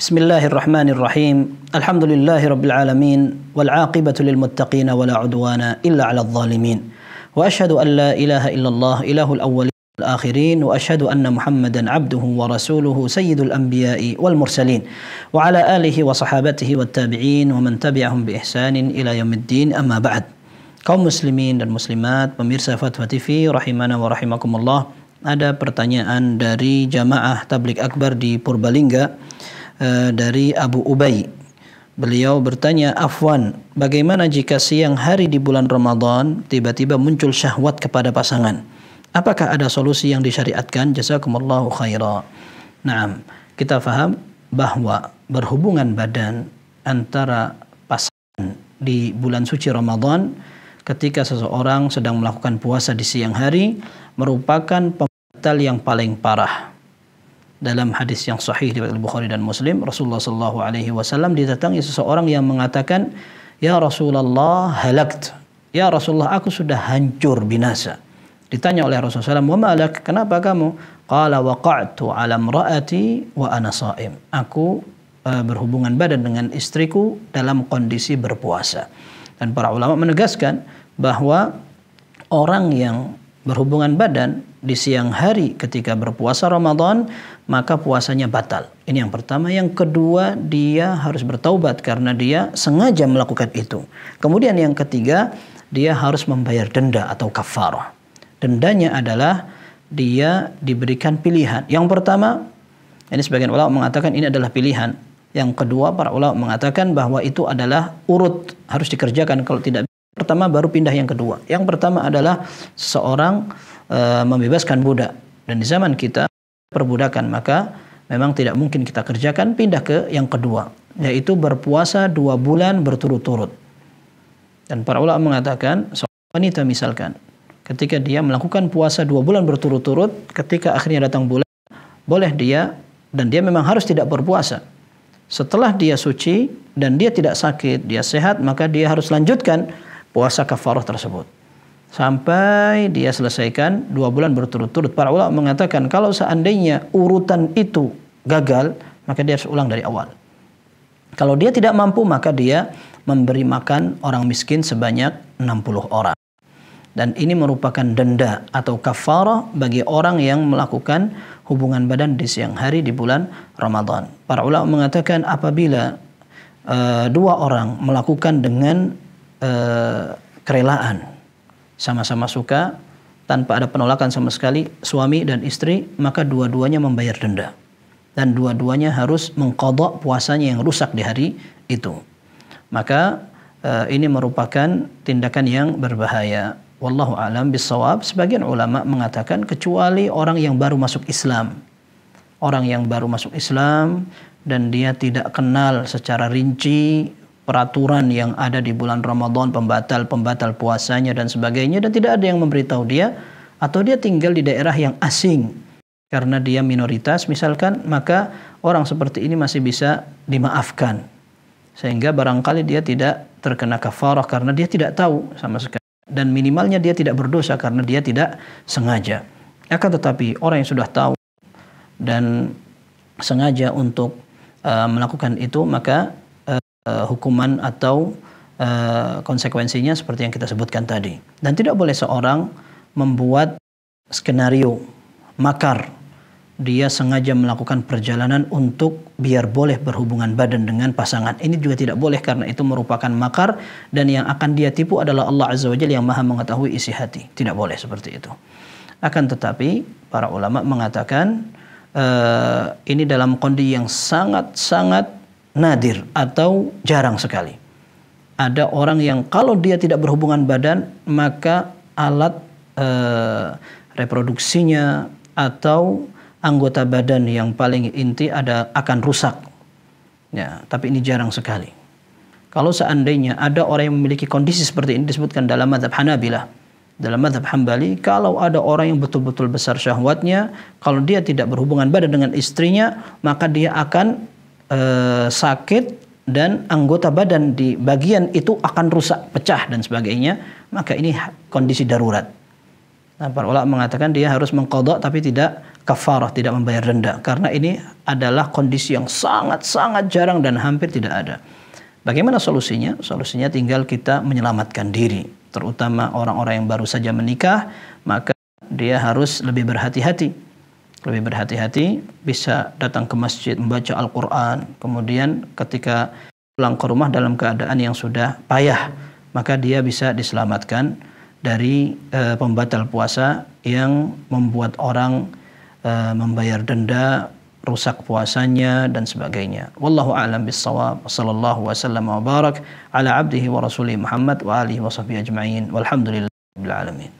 بسم الله الرحمن الرحيم الحمد لله رب العالمين والعاقبة للمتقين ولا عدوان إلا على الظالمين وأشهد أن لا إله إلا الله إله الأولين والآخرين وأشهد أن محمدا عبده ورسوله سيد الأنبياء والمرسلين وعلى آله وصحابته والتابعين ومن تبعهم بإحسان إلى يوم الدين أما بعد kaum muslimin dan muslimat pemirsa Fatwa TV rahimana wa rahimakumullah. Ada pertanyaan dari jamaah tablik akbar di Purbalingga. Uh, dari Abu Ubay. Beliau bertanya afwan bagaimana jika siang hari di bulan Ramadan tiba-tiba muncul syahwat kepada pasangan? Apakah ada solusi yang disyariatkan? Jazakumullahu khaira Naam kita faham bahwa berhubungan badan antara pasangan di bulan suci Ramadan ketika seseorang sedang melakukan puasa di siang hari merupakan pembatal yang paling parah. Dalam hadis yang sahih di Bukhari dan Muslim, Rasulullah sallallahu alaihi wasallam didatangi seseorang yang mengatakan, "Ya Rasulullah, halakt." Ya Rasulullah, aku sudah hancur binasa. Ditanya oleh Rasulullah SAW, "Wa malak? Kenapa kamu?" Qala waqa'tu 'ala imra'ati wa ana sha'im. Aku uh, berhubungan badan dengan istriku dalam kondisi berpuasa. Dan para ulama menegaskan bahwa orang yang berhubungan badan di siang hari ketika berpuasa Ramadan maka puasanya batal. Ini yang pertama. Yang kedua dia harus bertaubat karena dia sengaja melakukan itu. Kemudian yang ketiga dia harus membayar denda atau kafarah. Dendanya adalah dia diberikan pilihan. Yang pertama ini sebagian ulama mengatakan ini adalah pilihan yang kedua, para ulama mengatakan bahwa itu adalah urut harus dikerjakan kalau tidak pertama baru pindah yang kedua. Yang pertama adalah seseorang e, membebaskan budak dan di zaman kita perbudakan maka memang tidak mungkin kita kerjakan pindah ke yang kedua yaitu berpuasa dua bulan berturut-turut. Dan para ulama mengatakan seorang wanita misalkan ketika dia melakukan puasa dua bulan berturut-turut ketika akhirnya datang bulan boleh dia dan dia memang harus tidak berpuasa setelah dia suci dan dia tidak sakit, dia sehat, maka dia harus lanjutkan puasa kafarah tersebut. Sampai dia selesaikan dua bulan berturut-turut. Para ulama mengatakan kalau seandainya urutan itu gagal, maka dia harus ulang dari awal. Kalau dia tidak mampu, maka dia memberi makan orang miskin sebanyak 60 orang. Dan ini merupakan denda atau kafarah bagi orang yang melakukan hubungan badan di siang hari di bulan Ramadan. Para ulama mengatakan apabila uh, dua orang melakukan dengan uh, kerelaan, sama-sama suka tanpa ada penolakan sama sekali suami dan istri, maka dua-duanya membayar denda. Dan dua-duanya harus mengkodok puasanya yang rusak di hari itu. Maka uh, ini merupakan tindakan yang berbahaya wallahu alam bisawab sebagian ulama mengatakan kecuali orang yang baru masuk Islam orang yang baru masuk Islam dan dia tidak kenal secara rinci peraturan yang ada di bulan Ramadan pembatal-pembatal puasanya dan sebagainya dan tidak ada yang memberitahu dia atau dia tinggal di daerah yang asing karena dia minoritas misalkan maka orang seperti ini masih bisa dimaafkan sehingga barangkali dia tidak terkena kafarah karena dia tidak tahu sama sekali dan minimalnya dia tidak berdosa karena dia tidak sengaja. Akan tetapi orang yang sudah tahu dan sengaja untuk uh, melakukan itu maka uh, hukuman atau uh, konsekuensinya seperti yang kita sebutkan tadi. Dan tidak boleh seorang membuat skenario makar dia sengaja melakukan perjalanan untuk biar boleh berhubungan badan dengan pasangan. Ini juga tidak boleh karena itu merupakan makar dan yang akan dia tipu adalah Allah Azza wa Jalla yang Maha mengetahui isi hati. Tidak boleh seperti itu. Akan tetapi para ulama mengatakan uh, ini dalam kondisi yang sangat-sangat nadir atau jarang sekali. Ada orang yang kalau dia tidak berhubungan badan maka alat uh, reproduksinya atau anggota badan yang paling inti ada akan rusak. Ya, tapi ini jarang sekali. Kalau seandainya ada orang yang memiliki kondisi seperti ini disebutkan dalam madhab Hanabilah, dalam madhab Hambali, kalau ada orang yang betul-betul besar syahwatnya, kalau dia tidak berhubungan badan dengan istrinya, maka dia akan uh, sakit dan anggota badan di bagian itu akan rusak, pecah dan sebagainya, maka ini kondisi darurat. Nah, para ulama mengatakan dia harus mengkodok tapi tidak kafarah, tidak membayar denda. Karena ini adalah kondisi yang sangat-sangat jarang dan hampir tidak ada. Bagaimana solusinya? Solusinya tinggal kita menyelamatkan diri, terutama orang-orang yang baru saja menikah, maka dia harus lebih berhati-hati. Lebih berhati-hati, bisa datang ke masjid membaca Al-Qur'an, kemudian ketika pulang ke rumah dalam keadaan yang sudah payah, maka dia bisa diselamatkan dari uh, pembatal puasa yang membuat orang uh, membayar denda, rusak puasanya dan sebagainya. Wallahu a'lam bissawab. Sallallahu wasallam wa barak ala abdihi wa rasulih Muhammad wa alihi wa sahbihi ajma'in. Walhamdulillahil alamin.